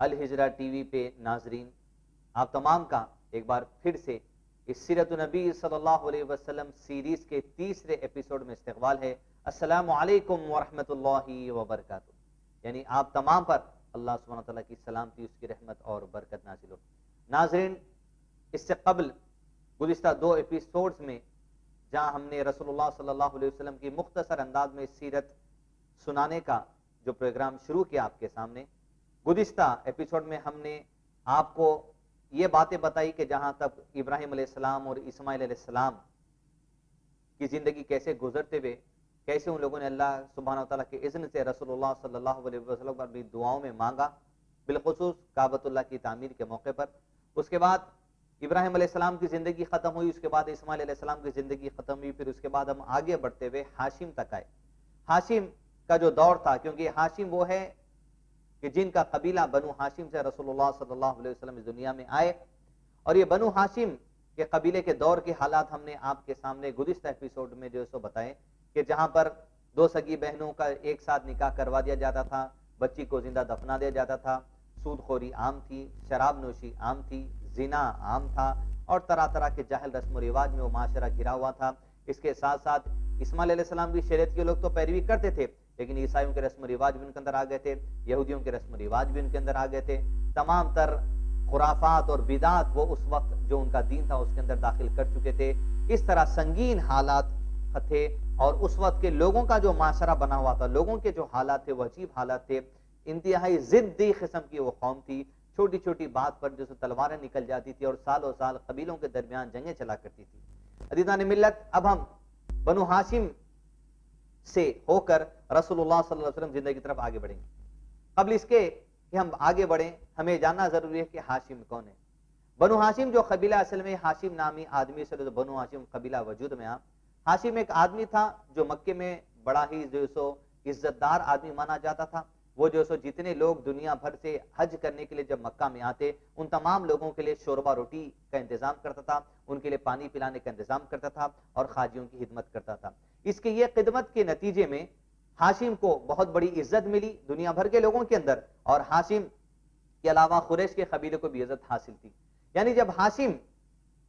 अल हिजरा TV पे नाजरीन आप तमाम का एक बार फिर से इस सीरत नबी सल्लल्लाहु अलैहि वसल्लम सीरीज के तीसरे एपिसोड में इस्तकबाल है अस्सलाम वालेकुम वरहमतुल्लाहि वबरकातुहू यानी आप तमाम पर अल्लाह सुब्हानहू तआला की सलामती, उसकी रहमत और बरकत नाजिल हो। नाजरीन, इससे कबल गुज़िस्ता दो एपिसोड्स में, जहाँ हमने रसूलुल्लाह सल्लल्लाहु अलैहि वसल्लम की मुख्तसर अंदाज में सीरत सुनाने का जो प्रोग्राम शुरू किया आपके सामने गुज़िस्ता एपिसोड में हमने आपको ये बातें बताई कि जहाँ तक इब्राहिम और इस्माइल अलैहिस्सलाम की ज़िंदगी कैसे गुजरते हुए कैसे उन लोगों ने अल्लाह सुबहान तआला के इज़्न से सल्लल्लाहु अलैहि पर अपनी दुआओं में मांगा, बिलखसूस काबतुल्लाह की तामीर के मौके पर। उसके बाद इब्राहिम अलैहिस्सलाम की ज़िंदगी ख़त्म हुई, उसके बाद इस्माइल अलैहिस्सलाम की ज़िंदगी ख़त्म हुई, फिर उसके बाद हम आगे बढ़ते हुए हाशिम तक आए। हाशिम का जो दौर था, क्योंकि हाशिम वो है कि जिनका कबीला बनु हाशिम से रसूलुल्लाह सल्लल्लाहु अलैहि वसल्लम इस दुनिया में आए। और ये बनु हाशिम के कबीले के दौर के हालात हमने आपके सामने गुज़िस्ता एपिसोड में जो है सो बताए। कि जहाँ पर दो सगी बहनों का एक साथ निकाह करवा दिया जाता था, बच्ची को ज़िंदा दफना दिया जाता था। सूदखोरी आम थी, शराब नोशी आम थी, जिना आम था और तरह तरह के जाहल रस्म रिवाज में वो माशरा गिरा हुआ था। इसके साथ साथ इस्माइल सलाम की शरीयत के लोग तो पैरवी करते थे, लेकिन ईसाइयों के रस्म रिवाज भी उनके अंदर आ गए थे, यहूदियों के रस्म रिवाज भी उनके अंदर आ गए थे। तमाम तर खुराफात और बिदात वो उस वक्त जो उनका दीन था उसके अंदर दाखिल कर चुके थे। इस तरह संगीन हालात थे। और उस वक्त के लोगों का जो माशरा बना हुआ था, लोगों के जो हालात थे, वो अजीब हालात थे। इंतहाई जिद्दी किस्म की वो कौम थी। छोटी छोटी बात पर जो तलवारें निकल जाती थी और सालों साल कबीलों के दरमियान जंगें चला करती थी। अदीदा मिलत अब हम बनु हाशिम से होकर अलैहि वसल्लम ज़िंदगी की तरफ़ आगे बढ़ेंगे। कबल इसके कि हम आगे बढ़े, हमें जानना ज़रूरी है कि हाशिम कौन है। बनु हाशिम जो कबीला असल में हाशिम नामी आदमी से तो बनु हाशिम कबीला वजूद में आ हाशिम एक आदमी था जो मक्के में बड़ा ही जो सो इज्जतदार आदमी माना जाता था। वो जो सो जितने लोग दुनिया भर से हज करने के लिए जब मक्का में आते, उन तमाम लोगों के लिए शोरबा रोटी का इंतज़ाम करता था, उनके लिए पानी पिलाने का इंतज़ाम करता था और खाजियों की खिदमत करता था। इसके ये खिदमत के नतीजे में हाशिम को बहुत बड़ी इज़्ज़त मिली दुनिया भर के लोगों के अंदर और हाशिम के अलावा खुरैश के कबीले को भी इज़्ज़त हासिल थी। यानी जब हाशिम,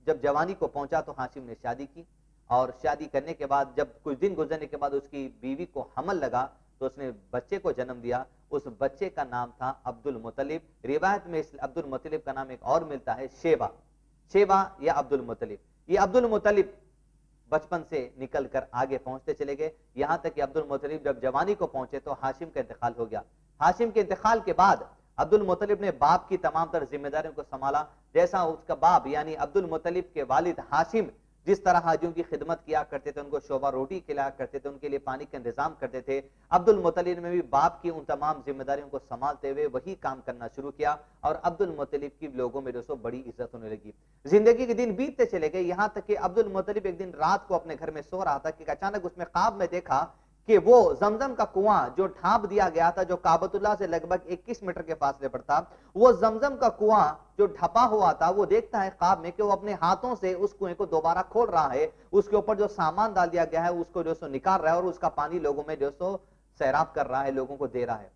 जब जवानी को पहुँचा तो हाशिम ने शादी की और शादी करने के बाद, जब कुछ दिन गुजरने के बाद उसकी बीवी को हमल लगा तो उसने बच्चे को जन्म दिया। उस बच्चे का नाम था अब्दुल मुतलिब रिवायत में अब्दुल मुतलिब का नाम एक और मिलता है, शेबा। शेबा या अब्दुल मुतलिब ये अब्दुल मुतलिब बचपन से निकल कर आगे पहुँचते चले गए। यहाँ तक कि अब्दुल मुतलिब जब जवानी को पहुँचे तो हाशिम का इंतकाल हो गया। हाशिम के इंतकाल के बाद अब्दुल मुतलिब ने बाप की तमाम तर जिम्मेदारियों को संभाला। जैसा उसका बाप, यानी अब्दुल मुतलिब के वालिद हाशिम जिस तरह हाजियों की खिदमत किया करते थे, उनको शोभा रोटी खिलाया करते थे, उनके लिए पानी का इंतज़ाम करते थे। अब्दुल मुतलिब ने भी बाप की उन तमाम जिम्मेदारियों को संभालते हुए वही काम करना शुरू किया और अब्दुल मुतलिब की लोगों में दोस्तों बड़ी इज़्ज़त होने लगी। ज़िंदगी के दिन बीतते चले गए, यहाँ तक कि अब्दुल मुतलिब एक दिन रात को अपने घर में सो रहा था कि अचानक उसमें ख्वाब में देखा कि वो जमजम का कुआँ जो ढांप दिया गया था, जो काबतुल्ला से लगभग 21 मीटर के फासले पर था, वो जमजम का कुआँ जो ढपा हुआ था, वो देखता है ख्वाब में कि वो अपने हाथों से उस कुएँ को दोबारा खोल रहा है। उसके ऊपर जो सामान डाल दिया गया है, उसको जो सो निकाल रहा है और उसका पानी लोगों में जो सो सैराब कर रहा है, लोगों को दे रहा है।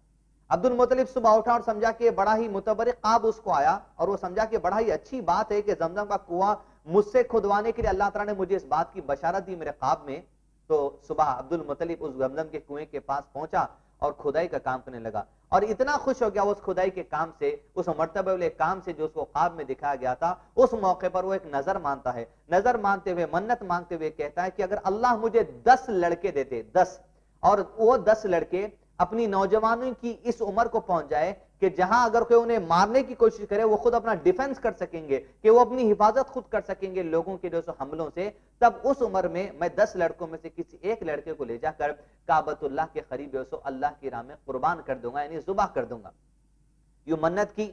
अब्दुल मुतलिब सुबह उठा और समझा कि बड़ा ही मुतबर काब उसको आया और वो समझा कि बड़ा ही अच्छी बात है कि जमजम का कुआँ मुझसे खुदवाने के लिए अल्लाह तला ने मुझे इस बात की बशारत दी मेरे ख्वाब में तो सुबह अब्दुल मुतलिब उस जमजम के कुएँ के पास पहुँचा और खुदाई का काम करने लगा। और इतना खुश हो गया उस खुदाई के काम से, उस मरतबे वाले काम से जो उसको ख्वाब में दिखाया गया था, उस मौके पर वो एक नज़र मानता है। नज़र मानते हुए, मन्नत मांगते हुए कहता है कि अगर अल्लाह मुझे दस लड़के देते, दस, और वो दस लड़के अपनी नौजवानों की इस उम्र को पहुँच जाए कि जहाँ अगर कोई उन्हें मारने की कोशिश करे, वो खुद अपना डिफेंस कर सकेंगे, कि वो अपनी हिफाजत खुद कर सकेंगे लोगों के जो हमलों से, तब उस उम्र में मैं दस लड़कों में से किसी एक लड़के को ले जाकर काबतुल्लाह के करीब सो अल्लाह की राह में कुर्बान कर दूँगा, यानी जुबा कर दूँगा। यू मन्नत की,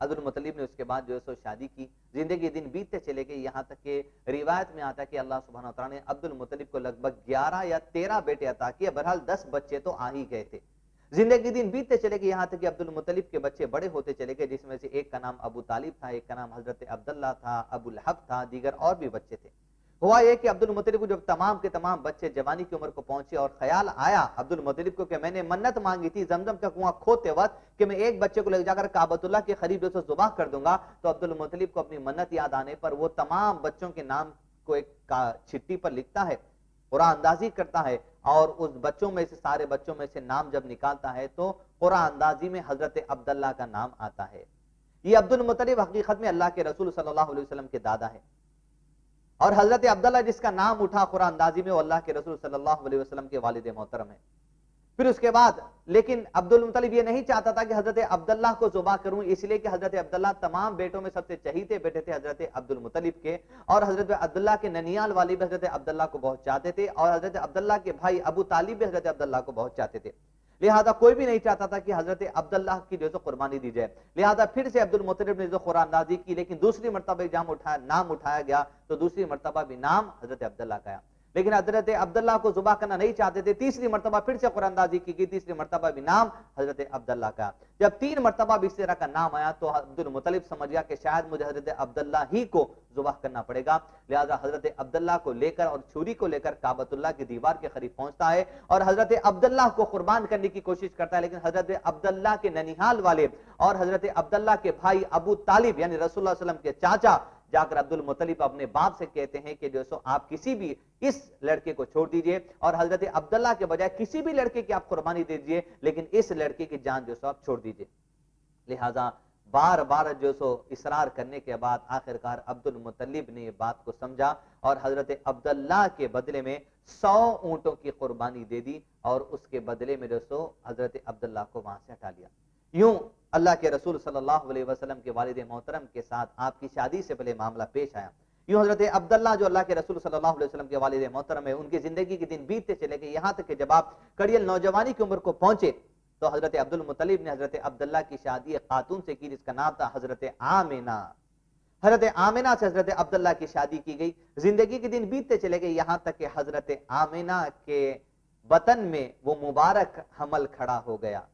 अब्दुल मुतलिब ने उसके बाद जो है सो शादी की, ज़िंदगी दिन बीतते चले गए। यहाँ तक के रिवायत में आता कि अल्लाह सुबहान ने अब्दुल मुतलिब को लगभग 11 या 13 बेटे अता किए, बहरहाल 10 बच्चे तो आ ही गए थे। ज़िंदगी दिन बीतते चले गए, यहाँ तक कि अब्दुल मुतलिब के बच्चे बड़े होते चले गए, जिसमें से एक का नाम अबू तालिब था, एक का नाम हज़रत अब्दुल्ला था, अबुल हब था, दीगर और भी बच्चे थे। हुआ यह कि अब्दुल मुतलिब को जब तमाम के तमाम बच्चे जवानी की उम्र को पहुँचे और ख्याल आया अब्दुल मुतलिब को कि मैंने मन्नत मांगी थी, जमजम का कुआँ खोते वक्त कि मैं एक बच्चे को ले जाकर काबतुल्ला के करीब जो जुबा कर दूँगा तो अब्दुल मुतलिब को अपनी मन्नत याद आने पर वो तमाम बच्चों के नाम को एक चिट्ठी पर लिखता है, कुरान अंदाजी करता है और उस बच्चों में से, सारे बच्चों में से नाम जब निकालता है तो कुरा अंदाजी में हज़रत अब्दुल्ला का नाम आता है। ये अब्दुल मुतलिब हकीकत में अल्लाह के रसूल सल्लल्लाहु अलैहि वसल्लम के दादा है। और हज़रत अब्दुल्ला जिसका नाम उठा कुरान अंदाजी में, वो अल्लाह के रसूल सल्लल्लाहु अलैहि वसल्लम के वालिद मोहतरम है। फिर उसके बाद, लेकिन अब्दुल मुतलिब ये नहीं चाहता था कि हज़रत अब्दुल्ला को जुबा करूँ, इसलिए कि हज़रत अब्दुल्ला तमाम बेटों में सबसे चहीते बेटे थे हज़रत अब्दुल मुतलिब के, और हज़रत अब्दुल्ला के ननियाल वाली भी हज़रत अब्दुल्ला को बहुत चाहते थे, और हज़रत अब्दुल्ला के भाई अबू तालिब भी हज़रत अब्दुल्ला को बहुत चाहते थे। लिहाजा कोई भी नहीं चाहता था कि हज़रत अब्दुल्ला की जो है कुर्बानी दी जाए। लिहाजा फिर से अब्दुल मुतलिब ने जो कुरानदाजी की, लेकिन दूसरी मरतबा जाम उठाया नाम उठाया गया तो दूसरी मरतबा भी नाम हज़रत अब्दुल्ला का लेकिन हज़रत अब्दुल्ला को जुबा करना नहीं चाहते थे। तीसरी मरतबा फिर से कुरानदाजी की गई। तीसरी मरतबा भी नाम हज़रत अब्दुल्ला का। जब तीन मरतबा भी इस तरह का नाम आया तो अब्दुल मुतलिब समझ गया कि शायद मुझे हज़रत अब्दुल्ला ही को जुबा करना पड़ेगा। लिहाजा हज़रत अब्दुल्ला को लेकर और छुरी को लेकर काबतुल्ला की दीवार के करीब पहुँचता है और हज़रत अब्दुल्ला को कुर्बान करने की कोशिश करता है। लेकिन हज़रत अब्दुल्ला के ननिहाल वाले और हज़रत अब्दुल्ला के भाई अबू तालिब, यानी रसुल्ला के चाचा जाकर अब्दुल मुतलिब अपने बाप से कहते हैं कि जो सो आप किसी भी इस लड़के को छोड़ दीजिए और हज़रत अब्दुल्ला के बजाय किसी भी लड़के की आप कुर्बानी दे दीजिए, लेकिन इस लड़के की जान जो सो आप छोड़ दीजिए। लिहाजा बार बार जो सो इसरार करने के बाद आखिरकार अब्दुल मुतलिब ने ये बात को समझा और हज़रत अब्दुल्ला के बदले में सौ ऊंटों की कुर्बानी दे दी और उसके बदले में जो सो हज़रत अब्दुल्ला को वहाँ से हटा लिया। यूँ अल्लाह के रसूल सल्लल्लाहु अलैहि वसल्लम के वालिद मोहतरम के साथ आपकी शादी से पहले मामला पेश आया। यूँ हज़रत अब्दुल्ला जो अल्लाह के रसूल सल्लल्लाहु अलैहि वसल्लम के वालिद मोहतरम है, उनकी ज़िंदगी के दिन बीतते चले गए। यहाँ तक कि जब आप कड़ियल नौजवानी की उम्र को पहुँचे तो हज़रत अब्दुल मुतलिब ने हज़रत अब्दुल्ला की शादी खातून से की, जिसका नाम था हज़रत आमिना। हज़रत आमिना से हज़रत अब्दुल्ला की शादी की गई। ज़िंदगी के दिन बीतते चले गए। यहाँ तक कि हज़रत आमिना के वतन में वो मुबारक हमल खड़ा हो गया।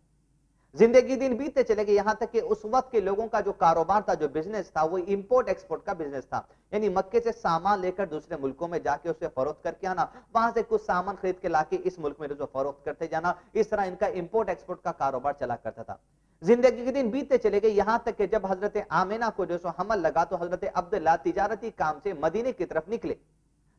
ज़िंदगी दिन बीतते चले गए। यहाँ तक कि उस वक्त के लोगों का जो कारोबार था, जो बिज़नेस था, वो इंपोर्ट एक्सपोर्ट का बिज़नेस था। यानी मक्के से सामान लेकर दूसरे मुल्कों में जाके उसे फरोख्त करके आना, वहाँ से कुछ सामान खरीद के लाके इस मुल्क में जो फरोख्त करते जाना, इस तरह इनका इंपोर्ट एक्सपोर्ट का कारोबार चला करता था। ज़िंदगी के दिन बीतते चले गए। यहाँ तक कि जब हज़रत आमिना को जो सो हमल लगा तो हज़रत अब्दुल्ला तिजारती काम से मदीने की तरफ़ निकले।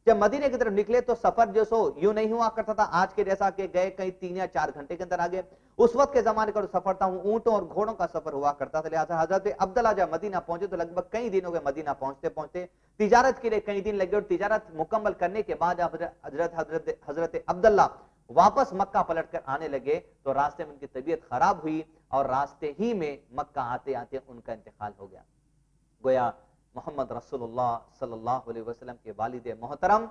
जब मदीने की तरफ़ निकले तो सफ़र जो सो यूँ नहीं हुआ करता था। आज के जैसा कि गए कहीं तीन या चार घंटे के अंदर आ गए। उस वक्त के जमाने का सफ़र था ऊंटों और घोड़ों का सफ़र हुआ करता था। लिहाजा हज़रत अब्दुल्ला जब मदीना पहुँचे तो लगभग कई दिनों के मदीना पहुँचते पहुँचते तिजारत के लिए कई दिन लगे और तिजारत मुकम्मल करने के बाद हज़रत हज़रत हज़रत अब्दुल्ला वापस मक्का पलट कर आने लगे तो रास्ते में उनकी तबीयत खराब हुई और रास्ते ही में मक्का आते आते उनका इंतकाल हो गया। गोया मोहम्मद रसूलुल्लाह सल्लल्लाहु अलैहि वसल्लम के वालिद मोहतरम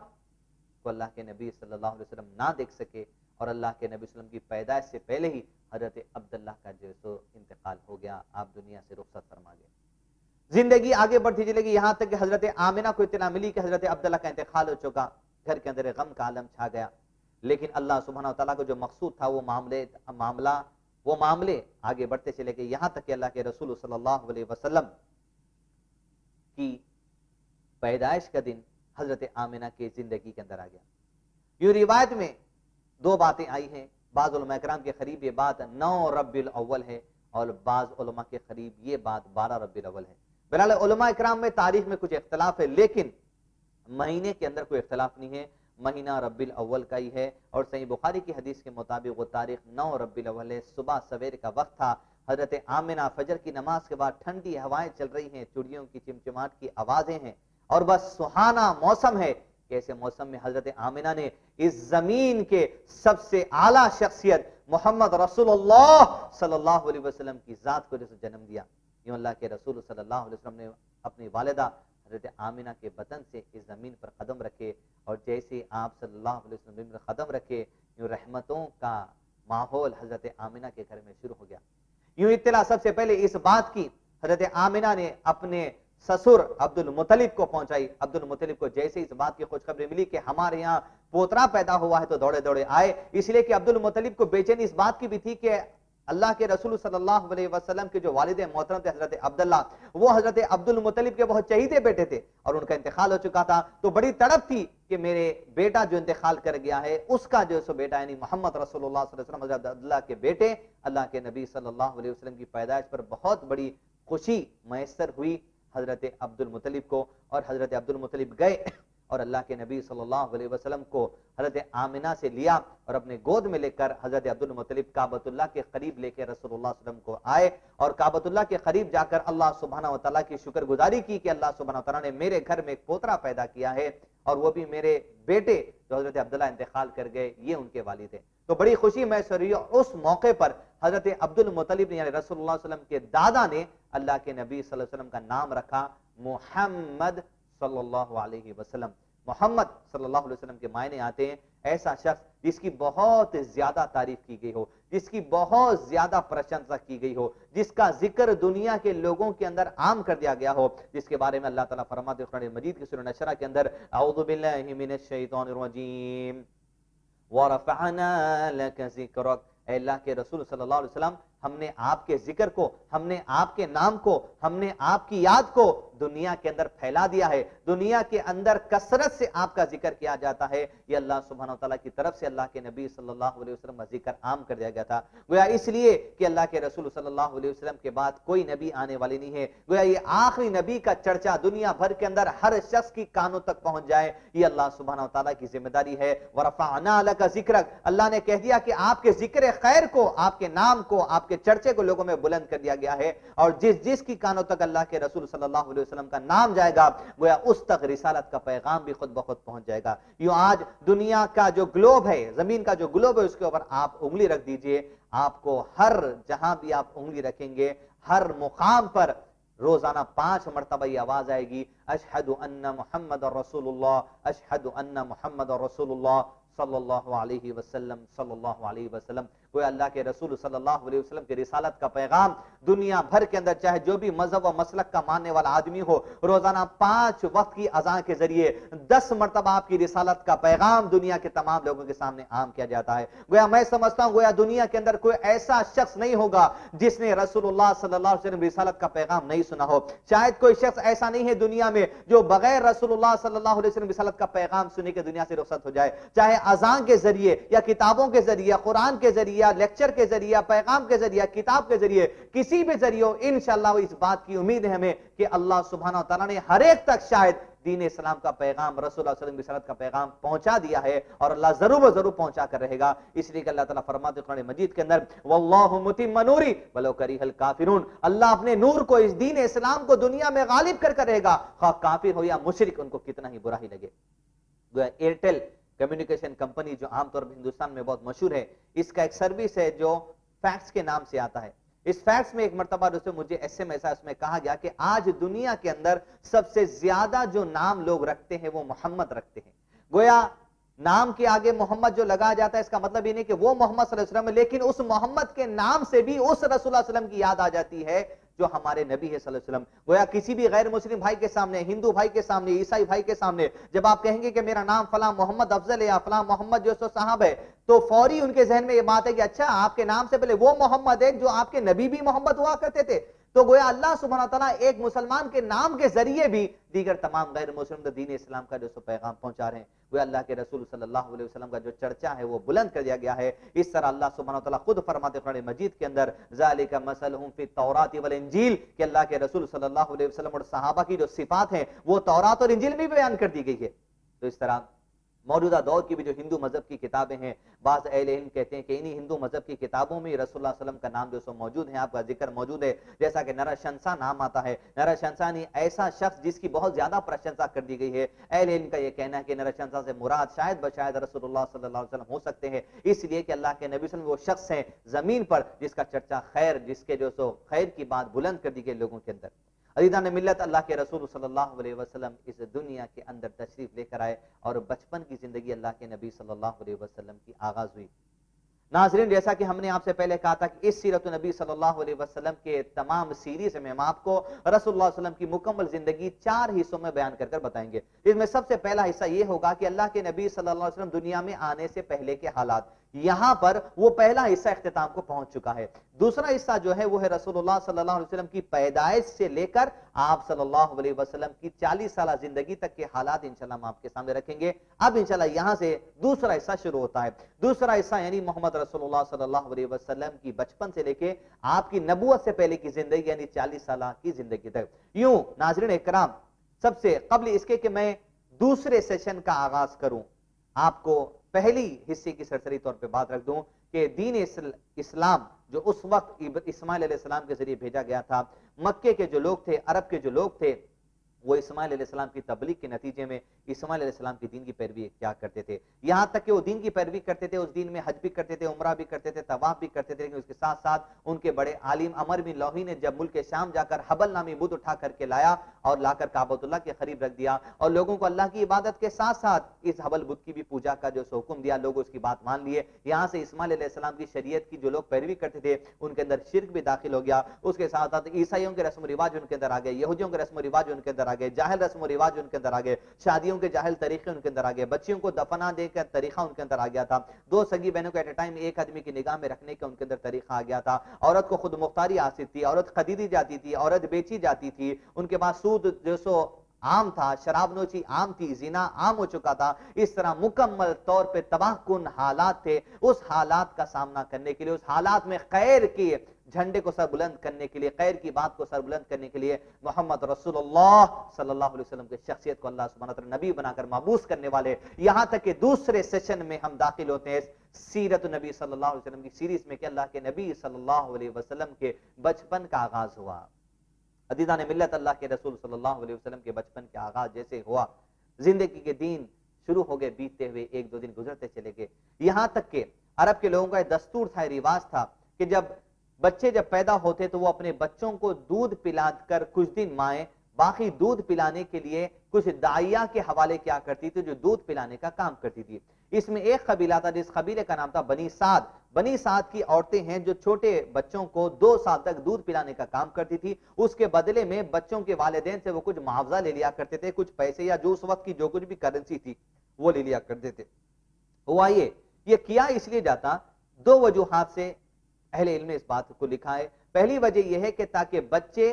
को अल्लाह के नबी सल्लल्लाहु अलैहि वसल्लम ना देख सके और अल्लाह के नबी वसल्लम की पैदाइश से पहले ही हज़रत अब्दुल्ला का जो सो इंतकाल हो गया। आप दुनिया से रुखसत फरमा गए। ज़िंदगी आगे बढ़ती चलेगी। यहाँ तक कि हज़रत आमिना को इतना मिली कि हज़रत अब्दुल्ला का इंतकाल हो चुका। घर के अंदर गम का आलम छा गया। लेकिन अल्लाह सुबहाना तआला को जो मकसूद था वो मामले, मामला, वो मामले आगे बढ़ते चले गए। यहाँ तक कि अल्लाह के रसूल सल्लल्लाहु अलैहि वसल्लम की पैदाइश का दिन हज़रत आमिना की ज़िंदगी के अंदर आ गया। यूँ रिवायत में दो बातें आई हैं। बाज कराम के करीब ये बात नौ रबिल अव्वल है और बाज के करीब ये बात बारह रबिल अव्वल है। बहरहाल कराम में तारीख में कुछ इख्तलाफ है, लेकिन महीने के अंदर कोई इख्तलाफ नहीं है। महीना रबिल अव्वल का ही है और सही बुखारी की हदीस के मुताबिक वो तारीख नौ रबिल अव्वल है। सुबह सवेर का वक्त था हज़रत आमिना फजर की नमाज़ के बाद ठंडी हवाएँ चल रही हैं, चुड़ियों की चिमचिमाट की आवाज़ें हैं। और बस सुहाना मौसम है कैसे मौसम में हज़रत आमिना ने इस ज़मीन के सबसे आला शख्सियत मोहम्मद रसूलुल्लाह सल्लल्लाहु अलैहि वसल्लम की जात को जैसे जन्म दिया। यूँ अल्लाह के रसूल सल्लल्लाहु अलैहि वसल्लम ने अपनी वालदा हज़रत आमिना के बदन से इस ज़मीन पर कदम रखे और जैसे आप सल्लल्लाहु अलैहि वसल्लम कदम रखे, यूँ रहमतों का माहौल हज़रत आमिना के घर में शुरू हो गया। यूँ इतला सबसे पहले इस बात की, हज़रत आमिना ने अपने ससुर अब्दुल मुतलिब को पहुंचाई। अब्दुल मुतलिब को जैसे इस बात की खुशखबरी मिली कि हमारे यहाँ पोतरा पैदा हुआ है तो दौड़े दौड़े आए। इसलिए कि अब्दुल मुतलिब को बेचैनी इस बात की भी थी कि अल्लाह के रसूल सल्लल्लाहु अलैहि वसल्लम के जो वालिद मोहतरम थे, हज़रत अब्दुल्ला, वो हज़रत अब्दुल मुतलिब के बहुत चहीते बेटे थे और उनका इंतकाल हो चुका था। तो बड़ी तड़प थी कि मेरे बेटा जो इंतकाल कर गया है, उसका जो सो बेटा, यानी मोहम्मद रसूलुल्लाह हज़रत अब्दुल्ला के बेटे, अल्लाह के नबी सल्लल्लाहु अलैहि वसल्लम की पैदाइश पर बहुत बड़ी खुशी मैसर हुई हज़रत अब्दुल मुतलिब को और हज़रत अब्दुल मुतलिब गए। और अल्लाह के नबी सल्लल्लाहु अलैहि वसल्लम को हज़रत आमिना से लिया और अपने गोद में लेकर हज़रत अब्दुल मुतलिब काबतुल्लाह के करीब लेकर रसूलुल्लाह वसल्लम को आए और काबतुल्लाह के करीब जाकर अल्लाह सुबहाना तला की शुक्रगुजारी की कि अल्लाह सुबहाना तला ने मेरे घर में एक पोतरा पैदा किया है और वो भी मेरे बेटे जो हज़रत अब्दुल्ला इंतकाल कर गए, ये उनके वालिद थे तो बड़ी खुशी महसूस हुई उस मौके पर हज़रत अब्दुल मुतलिब ने, यानी रसूलुल्लाह के दादा ने अल्लाह के नबी वसल्लम का नाम रखा, मोहम्मद सल्लल्लाहु अलैहि वसल्लम। मोहम्मद सल्लल्लाहु अलैहि वसल्लम के मायने आते हैं। ऐसा शख्स जिसकी बहुत ज़्यादा तारीफ़ की गई हो, जिसकी बहुत ज़्यादा प्रशंसा की गई हो, जिसका ज़िक्र दुनिया के लोगों के अंदर आम कर दिया गया हो, जिसके बारे में अल्लाह ताला फरमाते कुरान मजीद के सूरह नशरा के अंदर औदु बिल्लाहि मिनश शैतानिर रजीम। व रफअना लक जिक्रक। अल्लाह के रसूल सल्लल्लाहु अलैहि वसल्लम हमने आपके ज़िक्र को, हमने आपके नाम को, हमने आपकी याद को दुनिया के अंदर फैला दिया है। दुनिया के अंदर कसरत से आपका ज़िक्र किया जाता है। ये अल्लाह सुबहान तला की तरफ़ से अल्लाह के नबी सल्लल्लाहु अलैहि वसल्लम का ज़िक्र आम कर दिया गया था। गोया इसलिए कि अल्लाह के रसूल सल्लल्लाहु अलैहि वसल्लम के बाद कोई नबी आने वाली नहीं है। गोया ये आखिरी नबी का चर्चा दुनिया भर के अंदर हर शख्स की कानों तक पहुँच जाए, ये अल्लाह सुबहान तला की ज़िम्मेदारी है। वरफाना का ज़िक्र अल्लाह ने कह दिया कि आपके ज़िक्र खैर को, आपके नाम को, आपके चर्चे को लोगों में बुलंद कर दिया गया है और जिस जिसकी कानों तक अल्लाह के रसूल सल्लल्लाहु अलैहि वसल्लम का नाम जाएगा, गोया उस तक रिसालत का पैगाम भी खुद ब खुद पहुँच जाएगा। यूँ आज दुनिया का जो ग्लोब है, ज़मीन का जो ग्लोब है, उसके ऊपर आप उंगली रख दीजिए। आपको हर जहाँ भी आप उंगली रखेंगे, हर मुकाम पर रोज़ाना पाँच मरतबा ये आवाज़ आएगी। अशहद मोहम्मद और रसूलुल्लाह, अशहद मोहम्मद और रसूलुल्लाह सल्लल्लाहु अलैहि वसल्लम, सल्लल्लाहु अलैहि वसल्लम। कोई अल्लाह के रसूल सल्लल्लाहु अलैहि वसल्लम की रिसालत का पैगाम दुनिया भर के अंदर चाहे जो भी मज़हब व मसलक का मानने वाला आदमी हो, रोज़ाना पाँच वक्त की अजा के ज़रिए दस मरतबा आपकी रिसालत का पैगाम दुनिया के तमाम लोगों के सामने आम किया जाता है। गोया मैं समझता हूँ, गोया दुनिया के अंदर कोई ऐसा शख्स नहीं होगा जिसने रसूलुल्लाह सल्लल्लाहु अलैहि वसल्लम रिसालत का पैगाम नहीं सुना हो। शायद कोई शख्स ऐसा नहीं है दुनिया में जो बगैर रसूलुल्लाह सल्लल्लाहु अलैहि वसल्लम रिसालत का पैगाम सुने के दुनिया से रुखसत हो जाए। चाहे अजान के ज़रिए या किताबों के ज़रिए कुरान के ज़रिए या लेक्चर के ज़रिए पैगाम के ज़रिए किताब के ज़रिए, किसी भी ज़रिए इनशाला इस बात की उम्मीद है हमें कि अल्लाह सुबहाना तला ने हर एक तक शायद दीन इस्लाम का पैगाम, रसूल सनत का पैगाम पहुँचा दिया है और अल्लाह ज़रूर ज़रूर पहुँचा कर रहेगा। इसलिए कि अल्लाह ताला फरमाते कुरान मजीद के अंदर, वल्लाहु मुतिम नूरी वलो करीहल काफिरून अल्लाह अपने नूर को इस दीन इस्लाम को दुनिया में गालिब कर कर रहेगा। खा काफिर हो या मुशरिक, उनको कितना ही बुरा ही लगे। एयरटेल कम्युनिकेशन कंपनी जो आमतौर पर हिंदुस्तान में बहुत मशहूर है, इसका एक सर्विस है जो फैक्स के नाम से आता है। इस फैक्स में एक मरतबा दोस्तों, मुझे एस एम ऐसा उसमें कहा गया कि आज दुनिया के अंदर सबसे ज़्यादा जो नाम लोग रखते हैं, वो मोहम्मद रखते हैं। गोया नाम के आगे मोहम्मद जो लगाया जाता है, इसका मतलब ये नहीं कि वो मोहम्मद लेकिन उस मोहम्मद के नाम से भी उस रसूल की याद आ जाती है। जो हमारे नबी है सल्लल्लाहु अलैहि वसल्लम। गोया किसी भी गैर मुस्लिम भाई के सामने, हिंदू भाई के सामने, ईसाई भाई के सामने, जब आप कहेंगे कि मेरा नाम फला मोहम्मद अफजल है या फला मोहम्मद जो सो साहब है तो फौरी उनके जहन में ये बात है कि अच्छा आपके नाम से पहले वो मोहम्मद है जो आपके नबी भी मोहम्मद हुआ करते थे। तो गोया अल्लाह सुबहाना तआला एक मुसलमान के नाम के ज़रिए भी दीगर तमाम गैर मुस्लिम तो दीन इस्लाम का जो सो पैगाम पहुँचा रहे हैं, वो अल्लाह के रसूल सल्लल्लाहु अलैहि वसल्लम का जो चर्चा है, वो बुलंद कर दिया गया है। इस तरह अल्लाह सुबहाना तआला खुद फरमाते कुरान मजीद के अंदर, जालिका मसलहुम फ़ी तौरात वल इंजील, कि अल्लाह के रसूल सल्लल्लाहु अलैहि वसल्लम और सहाबा की जो सिफात है, वो तौरात और इंजील में बयान कर दी गई है। तो इस तरह मौजूदा दौर की भी जो हिंदू मज़हब की किताबें हैं बाज अहल कहते हैं कि इन्हीं हिंदू मज़हब की किताबों में रसोल्ला वसल्लम का नाम जो सो मौजूद है आपका ज़िक्र मौजूद है। जैसा कि नरशंसा नाम आता है नरशंसा ने ऐसा शख्स जिसकी बहुत ज़्यादा प्रशंसा कर दी गई है। अहल इल्म का यह कहना है कि नरशंसा से मुराद शायद बशायद रसोल्ला अलैहि हो सकते हैं। इसलिए कि अल्लाह के नबी वो शख्स हैं ज़मीन पर जिसका चर्चा खैर, जिसके जो सो खैर की बात बुलंद कर दी गई लोगों के अंदर। ने मिलत अल्लाह के रसूल सल्लल्लाहु अलैहि वसल्लम इस दुनिया के अंदर तशरीफ़ लेकर आए और बचपन की ज़िंदगी अल्लाह के नबी सल्लल्लाहु अलैहि वसल्लम की आगाज़ हुई। नाजरीन, जैसा कि हमने आपसे पहले कहा था कि इस सीरत नबी सल्लल्लाहु अलैहि वसल्लम के तमाम सीरीज़ में हम आपको रसूलुल्लाह वसल्लम की मुकम्मल ज़िंदगी चार हिस्सों में बयान कर बताएँगे। इसमें सबसे पहला हिस्सा ये होगा कि अल्लाह के नबी सल्लल्लाहु अलैहि वसल्लम दुनिया में आने से पहले के हालात। यहाँ पर वो पहला हिस्सा अख्ताम को पहुँच चुका है। दूसरा हिस्सा जो है, वो है रसूलुल्लाह सल्लल्लाहु अलैहि वसल्लम की पैदाइश से लेकर आप सल्लल्लाहु अलैहि वसल्लम की 40 साल ज़िंदगी तक के हालात इंशाल्लाह हम आपके सामने रखेंगे। अब इंशाल्लाह यहाँ से दूसरा हिस्सा शुरू होता है। दूसरा हिस्सा यानी मोहम्मद रसूलुल्लाह सल्लल्लाहु अलैहि वसल्लम की बचपन से लेके आपकी नबुवत से पहले की ज़िंदगी, यानी 40 साल की ज़िंदगी तक। यूँ नाजरीन इकराम, सबसे कबल इसके कि मैं दूसरे सेशन का आगाज़ करूँ। आपको पहली हिस्से की सरसरी तौर पे बात रख दूँ कि दीन इस्लाम जो उस वक्त इस्माइल सलाम के ज़रिए भेजा गया था, मक्के के जो लोग थे, अरब के जो लोग थे वो इस्माइल सलाम की तबलीग के नतीजे में इस्माइल सलाम की दीन की पैरवी क्या करते थे? यहाँ तक कि वो दीन की पैरवी करते थे, उस दिन में हज भी करते थे, उमरा भी करते थे, तवाफ भी करते थे, लेकिन उसके साथ साथ उनके बड़े आलिम अमर बिन लोही ने जब मुल्क शाम जाकर हबल नामी बुद्ध उठा करके लाया और लाकर काबतुल्ला के करीब रख दिया और लोगों को अल्लाह की इबादत के साथ साथ इस हबल बुद्ध की भी पूजा का जो हुक्म दिया, लोग उसकी बात मान लिए। यहाँ से इस्माइल सलाम की शरीयत की जो लोग पैरवी करते थे, उनके अंदर शिरक भी दाखिल हो गया। उसके साथ साथ ईसाइयों के रस्म रिवाज उनके अंदर आ गए, यहूदियों के रस्म रिवाज उनके अंदर आ गए जाहिल रस्म रिवाज उनके अंदर आ गए, शादियों के जाहिल तरीके उनके अंदर आ गए, बच्चियों को दफना देकर तरीका उनके अंदर आ गया था। दो सगी बहनों को एट ए टाइम एक आदमी की निगाह में रखने का उनके अंदर तरीका आ गया था। औरत को खुद मुख्तारी हासिल थी, औरत खरीदी जाती थी, औरत बेची जाती थी, उनके पास सूद जो सो आम था, शराब नोची आम थी, जीना आम हो चुका था। इस तरह मुकम्मल तौर पे तबाह कुन हालात थे। उस हालात का सामना करने के लिए, उस हालात में खैर की झंडे को सर बुलंद करने के लिए, खैर की बात को सर बुलंद करने के लिए मोहम्मद रसूलुल्लाह सल्लल्लाहु अलैहि वसल्लम के शख्सियत को अल्लाह सुब्हानहू तआला नबी बनाकर माबूस करने वाले, यहाँ तक कि दूसरे सेशन में हम दाखिल होते हैं। सीरत नबी सल्लल्लाहु अलैहि वसल्लम की सीरीज़ में कि अल्लाह के नबी सल्लल्लाहु अलैहि वसल्लम के बचपन का आगाज़ हुआ। अदीदा ने मिलत अल्लाह के रसूल सल्लल्लाहु अलैहि वसल्लम के बचपन के आगाज़ जैसे हुआ। ज़िंदगी के दिन शुरू हो गए, बीतते हुए एक दो दिन गुजरते चले गए। यहाँ तक के अरब के लोगों का दस्तूर था रिवाज था कि जब बच्चे जब पैदा होते तो वो अपने बच्चों को दूध पिला कर कुछ दिन माए बाकी दूध पिलाने के लिए कुछ दाइया के हवाले क्या करती थी, जो दूध पिलाने का काम करती थी। इसमें एक कबीला था, जिस कबीले का नाम था बनी साद। बनी साद की औरतें हैं जो छोटे बच्चों को दो साल तक दूध पिलाने का काम करती थी। उसके बदले में बच्चों के वालदेन से वो कुछ मुआवजा ले लिया करते थे, कुछ पैसे या जो उस वक्त की जो कुछ भी करेंसी थी, वो ले लिया करते थे। हुआ ये ये किया इसलिए जाता, दो वजूहत से अहले इल्म इस बात को लिखा है पहली वजह यह है कि ताकि बच्चे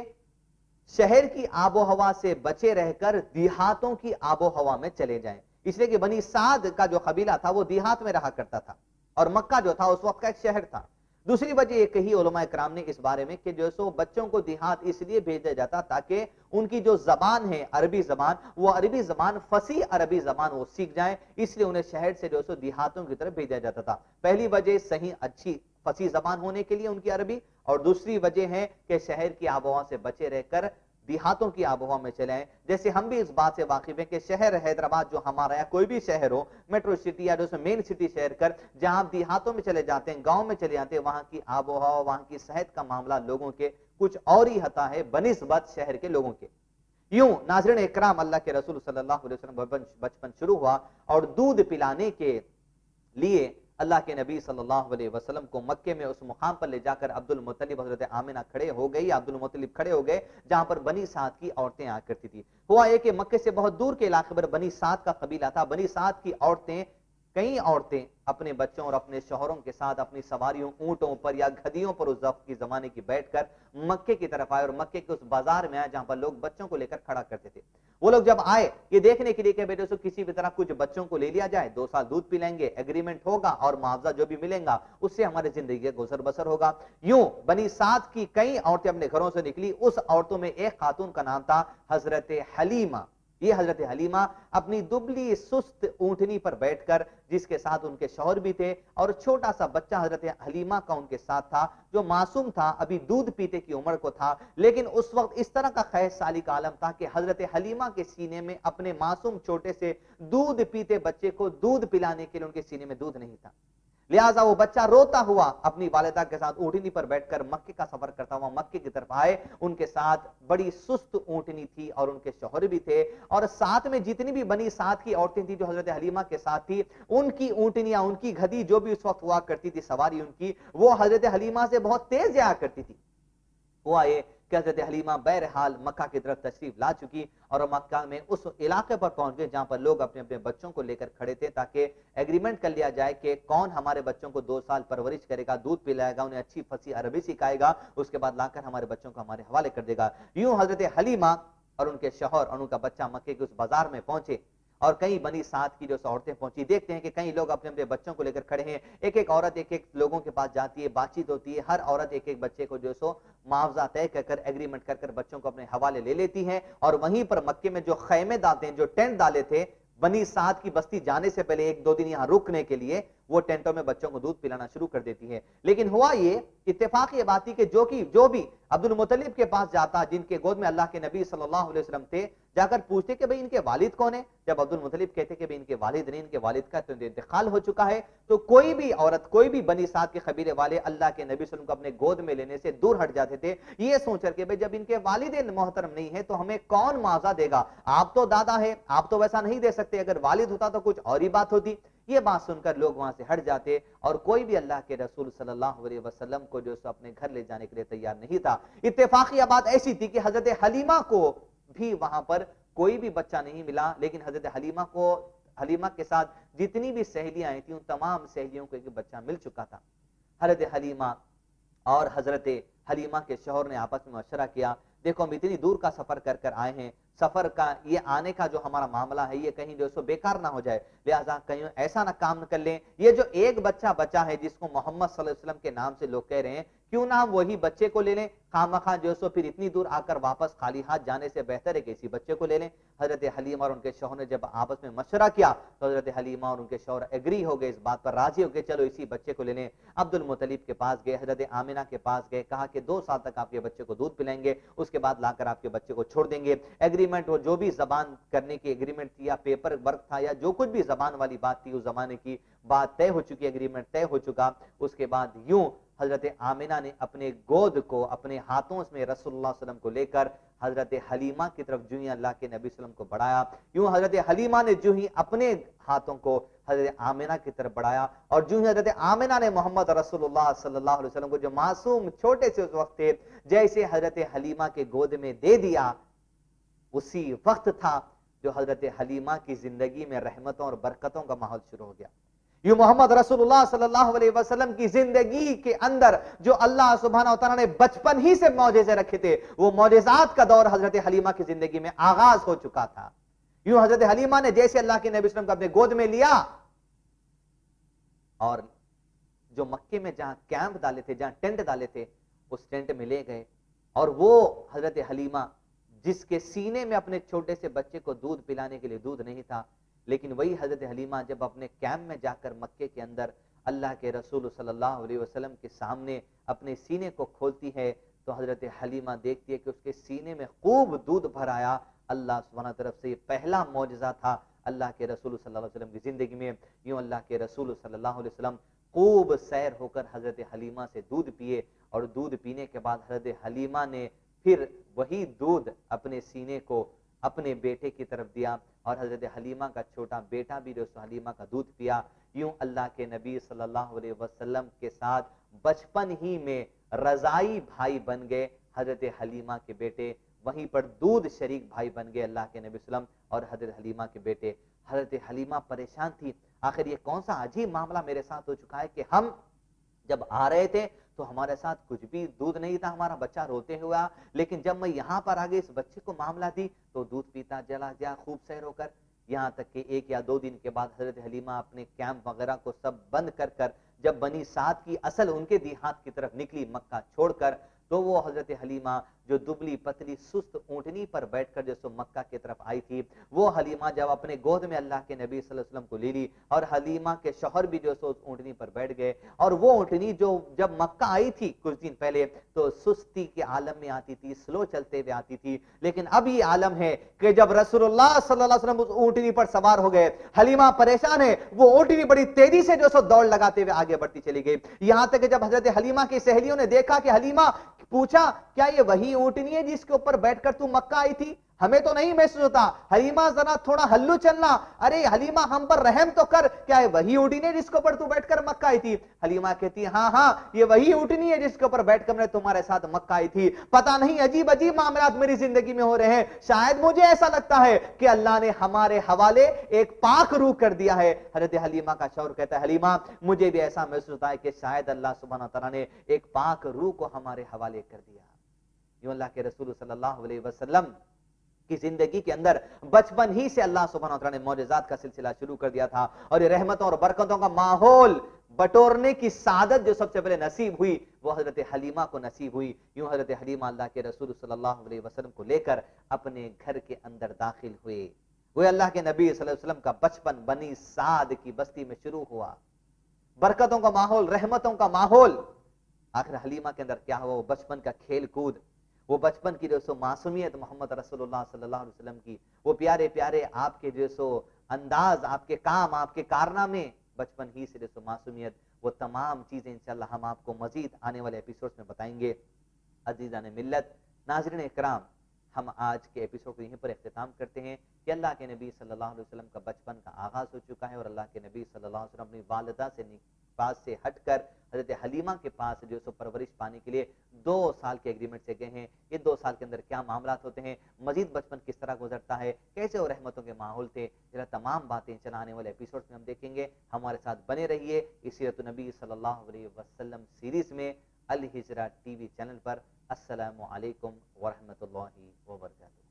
शहर की आबो हवा से बचे रहकर देहातों की आबो हवा में चले जाएँ। इसलिए कि बनी साद का जो कबीला था, वो देहात में रहा करता था और मक्का जो था, उस वक्त का एक शहर था। दूसरी वजह एक कही कराम ने इस बारे में कि जो सो बच्चों को देहात इसलिए भेजा जाता ताकि उनकी जो जबान है, अरबी जबान, वो अरबी जबान, फसी अरबी जबान, वो सीख जाए। इसलिए उन्हें शहर से जो सो देहातों की तरफ़ भेजा जाता था। पहली वजह सही अच्छी फसी जबान होने के लिए उनकी अरबी और दूसरी वजह है कि शहर की आबोहवा से बचे रहकर देहातों की आबोहवा में चले आए। जैसे हम भी इस बात से वाकिफ हैं कि शहर हैदराबाद, जो हमारा या कोई भी शहर हो, मेट्रो सिटी या जो मेन सिटी शहर कर, जहाँ आप देहातों में चले जाते हैं, गाँव में चले जाते हैं, वहाँ की आबोहवा, वहाँ की सेहत का मामला लोगों के, कुछ और ही हता है, बनिस्बत शहर के लोगों के। यूँ नाजरन इकराम, अल्लाह के रसूल वसल्लम बचपन शुरू हुआ और दूध पिलाने के लिए अल्लाह के नबी सल्लल्लाहु अलैहि वसल्लम को मक्के में उस मुकाम पर ले जाकर अब्दुल मुतलिब हज़रत आमिना खड़े हो गई, अब्दुल मुतलिब खड़े हो गए, जहाँ पर बनी सात की औरतें आ करती थी। हुआ एक मक्के से बहुत दूर के इलाके पर बनी सात का कबीला था। बनी सात की औरतें कई औरतें अपने बच्चों और अपने शोहरों के साथ अपनी सवारियों, ऊंटों पर या गधियों पर उस की जमाने की बैठकर मक्के की तरफ़ आए और मक्के के उस बाज़ार में आए जहाँ पर लोग बच्चों को लेकर खड़ा करते थे। वो लोग जब आए, ये देखने के लिए कि बेटे किसी भी तरह कुछ बच्चों को ले लिया जाए, दो साल दूध पिलाएँगे एग्रीमेंट होगा और मुआवजा जो भी मिलेगा, उससे हमारी ज़िंदगी गुजर बसर होगा। यूँ बनी सात की कई औरतें अपने घरों से निकली। उस औरतों में एक खातून का नाम था हज़रत हलीमा। ये हज़रत हलीमा अपनी दुबली सुस्त ऊंटनी पर बैठकर, जिसके साथ उनके शौहर भी थे, और छोटा सा बच्चा हज़रत हलीमा का उनके साथ था, जो मासूम था, अभी दूध पीते की उम्र को था, लेकिन उस वक्त इस तरह का खैर साली का आलम था कि हज़रत हलीमा के सीने में अपने मासूम छोटे से दूध पीते बच्चे को दूध पिलाने के लिए उनके सीने में दूध नहीं था। लिहाजा वो बच्चा रोता हुआ अपनी वालिदा के साथ ऊँटनी पर बैठकर मक्के का सफ़र करता हुआ मक्के की तरफ़ आए। उनके साथ बड़ी सुस्त ऊँटनी थी और उनके शोहर भी थे। और साथ में जितनी भी बनी साथ की औरतें थी जो हज़रत हलीमा के साथ थी, उनकी ऊँटनियाँ, उनकी गधी जो भी उस वक्त हुआ करती थी, सवारी उनकी, वो हज़रत हलीमा से बहुत तेज जाया करती थी। हुआ ये कि हज़रत हलीमा बहरहाल मक्का की तरफ़ तशरीफ़ ला चुकी और मक्का में उस इलाके पर पहुँच गए जहाँ पर लोग अपने अपने बच्चों को लेकर खड़े थे ताकि एग्रीमेंट कर लिया जाए कि कौन हमारे बच्चों को दो साल परवरिश करेगा, दूध पिलाएगा, उन्हें अच्छी फसी अरबी सिखाएगा, उसके बाद लाकर हमारे बच्चों को हमारे हवाले कर देगा। यूँ हज़रत हलीमा और उनके शोहर और उनका बच्चा मक्के के उस बाज़ार में पहुँचे और कई बनी साथ की जो औरतें पहुँची, देखते हैं कि कई लोग अपने अपने बच्चों को लेकर खड़े हैं। एक एक औरत एक एक लोगों के पास जाती है, बातचीत होती है, हर औरत एक एक बच्चे को जो सो मुआवजा तय कर एग्रीमेंट कर बच्चों को अपने हवाले ले लेती है और वहीं पर मक्के में जो खैमे डालते हैं, जो टेंट डाले थे, बनी सात की बस्ती जाने से पहले एक दो दिन यहाँ रुकने के लिए वो टेंटों में बच्चों को दूध पिलाना शुरू कर देती है। लेकिन हुआ ये, इत्तेफाक ये बात कि जो कि, जो भी अब्दुल मुतलिब के पास जाता, जिनके गोद में अल्लाह के नबी सल्लल्लाहु अलैहि वसल्लम थे जाकर पूछते कि भाई इनके वालिद कौन है? जब अब्दुल मुतलिब कहते कि भाई इनके वालिद नहीं, इनके वालिद का तो इंतकाल हो चुका है। तो कोई भी औरत, कोई भी बनी सात के कबीले वाले अल्लाह के नबी वसल्लम को अपने गोद में लेने से दूर हट जाते थे। ये सोच के भाई जब इनके वालिद मोहतरम नहीं है तो हमें कौन मुआवजा देगा? आप तो दादा है, आप तो वैसा नहीं दे सकते। अगर वालिद होता तो कुछ और ही बात होती। ये बात सुनकर लोग वहाँ से हट जाते और कोई भी अल्लाह के रसूल सल्लल्लाहु अलैहि वसल्लम को जो सो अपने घर ले जाने के लिए तैयार नहीं था। इत्तेफाकी बात ऐसी थी कि हज़रत हलीमा को भी वहाँ पर कोई भी बच्चा नहीं मिला, लेकिन हज़रत हलीमा को, हलीमा के साथ जितनी भी सहेलियाँ थी, उन तमाम सहेलियों को एक बच्चा मिल चुका था। हज़रत हलीमा और हज़रत हलीमा के शोहर ने आपस में मशरा किया, देखो हम इतनी दूर का सफ़र कर कर आए हैं, सफ़र का, ये आने का जो हमारा मामला है, ये कहीं जो सो बेकार ना हो जाए, लिहाजा कहीं ऐसा ना काम कर लें। ये जो एक बच्चा बचा है, जिसको मोहम्मद वसल्लम के नाम से लोग कह रहे हैं क्यों ना हम वही बच्चे को ले लें? खाम खा जो सो फिर इतनी दूर आकर वापस खाली हाथ जाने से बेहतर है कि इसी बच्चे को ले लें। हज़रत हलीमा और उनके शोहर ने जब आपस में मशरा किया तो हज़रत हलीमा और उनके शोहर एग्री हो गए इस बात पर, राज़ी हो गए, चलो इसी बच्चे को ले लें। अब्दुल मुतलीब के पास गए, हज़रत आमिना के पास गए, कहा कि दो साल तक आपके बच्चे को दूध पिलाएँगे, उसके बाद लाकर आपके बच्चे को छोड़ देंगे। एग्रीमेंट वो जो भी जबान करने की एग्रीमेंट थी या पेपर वर्क था या जो कुछ भी जबान वाली बात थी, उस जमाने की बात तय हो चुकी एग्रीमेंट तय हो चुका। उसके बाद यूँ हज़रत आमिना ने अपने गोद को अपने हाथों में रसुल्लाम को लेकर हज़रत हलीमा की तरफ़ जू ही अल्लाह के नबी वसल्लम को बढ़ाया। यूँ हज़रत हलीमा ने जू ही अपने हाथों को हज़रत आमिना की तरफ़ बढ़ाया और जू ही हज़रत आमिना ने मोहम्मद रसूलुल्लाह सल्लल्लाहु अलैहि को जो मासूम छोटे से उस वक्त थे, जैसे हज़रत हलीमा के गोद में दे दिया, उसी वक्त था जो हज़रत हलीमा की ज़िंदगी में रहमतों और बरकतों का माहौल शुरू हो गया। ये मोहम्मद रसूलुल्लाह वसल्लम की ज़िंदगी के अंदर जो अल्लाह सुबहाना तआला ने बचपन ही से मौजेजे रखे थे, वो मौजेजात का दौर हज़रत हलीमा की ज़िंदगी में आगाज़ हो चुका था। यूँ हज़रत हलीमा ने जैसे अल्लाह के नबी वसल्लम को अपने गोद में लिया और जो मक्के में जहाँ कैंप डाले थे, जहाँ टेंट डाले थे, उस टेंट में ले गए और वो हज़रत हलीमा जिसके सीने में अपने छोटे से बच्चे को दूध पिलाने के लिए दूध नहीं था लेकिन वही हज़रत हलीमा जब अपने कैम्प में जाकर मक्के के अंदर अल्लाह के रसूल सल्लल्लाहु अलैहि वसल्लम के सामने अपने सीने को खोलती है तो हज़रत हलीमा देखती है कि उसके सीने में खूब दूध भर आया। अल्लाह सुबहाना तरफ़ से ये पहला मौजजा था अल्लाह के रसूल सल्लल्लाहु अलैहि वसल्लम की ज़िंदगी में। यूँ अल्लाह के रसूल सल्लल्लाहु अलैहि वसल्लम खूब सैर होकर हज़रत हलीमा से दूध पिए और दूध पीने के बाद हज़रत हलीमा ने फिर वही दूध अपने सीने को अपने बेटे की तरफ़ दिया और हज़रत हलीमा का छोटा बेटा भी जो हलीमा का दूध पिया, यूँ अल्लाह के नबी सल्लल्लाहु अलैहि वसल्लम के साथ बचपन ही में रजाई भाई बन गए हज़रत हलीमा के बेटे। वहीं पर दूध शरीक भाई बन गए अल्लाह के नबी वसल्लम और हज़रत हलीमा के बेटे। हज़रत हलीमा परेशान थी, आखिर ये कौन सा अजीब मामला मेरे साथ हो चुका है कि हम जब आ रहे थे तो हमारे साथ कुछ भी दूध नहीं था, हमारा बच्चा रोते हुआ। लेकिन जब मैं यहाँ पर आ गई, इस बच्चे को मामला दी तो दूध पीता जला गया खूब सैर होकर। यहाँ तक कि एक या दो दिन के बाद हज़रत हलीमा अपने कैंप वगैरह को सब बंद कर कर, जब बनी सात की असल उनके देहात की तरफ़ निकली मक्का छोड़कर तो वो हज़रत हलीमा जो दुबली पतली सुस्त ऊंटनी पर बैठकर जो मक्का की तरफ़ आई थी, वो हलीमा जब अपने गोद में अल्लाह के नबी वसल्लम को ले ली और हलीमा के शोहर भी जो सो उस ऊंटनी पर बैठ गए और वो ऊंटनी जो जब मक्का आई थी कुछ दिन पहले तो सुस्ती के आलम में आती थी, स्लो चलते हुए आती थी। लेकिन अब ये आलम है कि जब रसूलुल्लाह सल्लल्लाहु अलैहि उस ऊंटनी पर सवार हो गए, हलीमा परेशान है, वो ऊंटनी बड़ी तेज़ी से जो सो दौड़ लगाते हुए आगे बढ़ती चली गई। यहाँ तक जब हज़रत हलीमा की सहेलियों ने देखा कि हलीमा पूछा क्या ये वही ऊंटनी है जिसके ऊपर बैठकर तू मक्का आई थी? हमें तो नहीं महसूस होता। हलीमा, जरा थोड़ा हल्लू चलना। अरे, हलीमा, हम पर रहम तो कर। क्या है, वही उठनी है जिसके ऊपर तू बैठकर मक्का आई थी? हलीमा कहती हाँ हाँ ये वही उठनी है जिसके ऊपर बैठकर मैं तुम्हारे साथ मक्का आई थी। पता नहीं अजीब अजीब मामला मेरी ज़िंदगी में हो रहे हैं। शायद मुझे ऐसा लगता है कि अल्लाह ने हमारे हवाले एक पाक रूह कर दिया है। हज़रत हलीमा का शौर कहता है, हलीमा, मुझे भी ऐसा महसूस होता है कि शायद अल्लाह सुबहाना तला ने एक पाक रूह को हमारे हवाले कर दिया। यूँ अल्लाह के रसूल सल्लल्लाहु की ज़िंदगी के अंदर बचपन ही से अल्लाह सुबहान ने मौजात का सिलसिला शुरू कर दिया था और ये रहमतों और बरकतों का माहौल बटोरने की सादत जो सबसे पहले नसीब हुई, वो हज़रत हलीमा को नसीब हुई। यूँ हज़रत हलीमा अल्लाह के रसूल सल्लल्लाहु अलैहि वसल्लम को लेकर अपने घर के अंदर दाखिल हुए। वो अल्लाह के नबी वसल्लम का बचपन बनी साद की बस्ती में शुरू हुआ। बरकतों का माहौल, रहमतों का माहौल। आखिर हलीमा के अंदर क्या हुआ? वो बचपन का खेल कूद वो बचपन की जो सो मासूमियत मोहम्मद रसूलुल्लाह सल्लल्लाहु अलैहि वसल्लम की, वो प्यारे प्यारे आपके जो सो अंदाज, आपके काम, आपके कारनामे, बचपन ही से जो सो मासूमियत, वो तमाम चीज़ें इंशाल्लाह हम आपको मजीद आने वाले एपिसोड्स में बताएँगे। अजीजा ने मिलत नाजरन इकराम, हम आज के एपिसोड को यहीं पर अख्ताम करते हैं कि अल्लाह के नबी सल्लल्लाहु अलैहि वसल्लम का बचपन का आगाज़ हो चुका है और अल्लाह के नबी सल्लल्लाहु अलैहि वसल्लम अपनी वालदा से पास से हटकर हज़रत हलीमा के पास जो सो परवरिश पाने के लिए दो साल के एग्रीमेंट से गए हैं। ये दो साल के अंदर क्या मामला होते हैं? मजीद बचपन किस तरह गुजरता है? कैसे वो रहमतों के माहौल थे? जरा तमाम बातें चलाने वाले एपिसोड में हम देखेंगे। हमारे साथ बने रहिए इसी नबी सल्लल्लाहु अलैहि वसल्लम सीरीज़ में अल हिजरा टीवी चैनल पर। अस्सलाम वालेकुम वरहमतुल्लाहि वबरकातुहू।